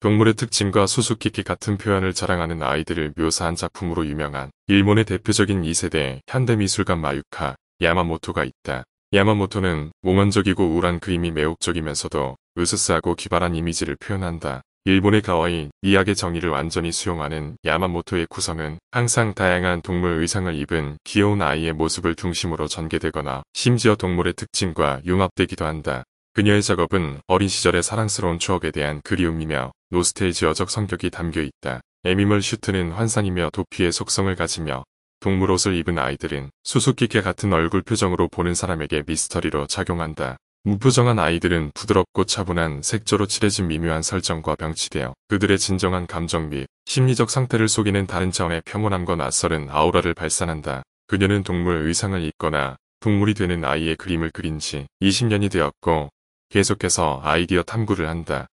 동물의 특징과 수수께끼 같은 표현을 자랑하는 아이들을 묘사한 작품으로 유명한 일본의 대표적인 2세대 현대미술가 마유카 야마모토가 있다. 야마모토는 몽환적이고 우울한 그림이 매혹적이면서도 으스스하고 기발한 이미지를 표현한다. 일본의 가와이, 미학의 정의를 완전히 수용하는 야마모토의 구성은 항상 다양한 동물 의상을 입은 귀여운 아이의 모습을 중심으로 전개되거나 심지어 동물의 특징과 융합되기도 한다. 그녀의 작업은 어린 시절의 사랑스러운 추억에 대한 그리움이며 nostalgia적 성격이 담겨 있다. animal suit는 환상이며 도피의 속성을 가지며 동물 옷을 입은 아이들은 수수께끼 같은 얼굴 표정으로 보는 사람에게 미스터리로 작용한다. 무표정한 아이들은 부드럽고 차분한 색조로 칠해진 미묘한 설정과 병치되어 그들의 진정한 감정 및 심리적 상태를 속이는 다른 차원의 평온함과 낯설은 아우라를 발산한다. 그녀는 동물 의상을 입거나 동물이 되는 아이의 그림을 그린 지 20년이 되었고 계속해서 아이디어 탐구를 한다.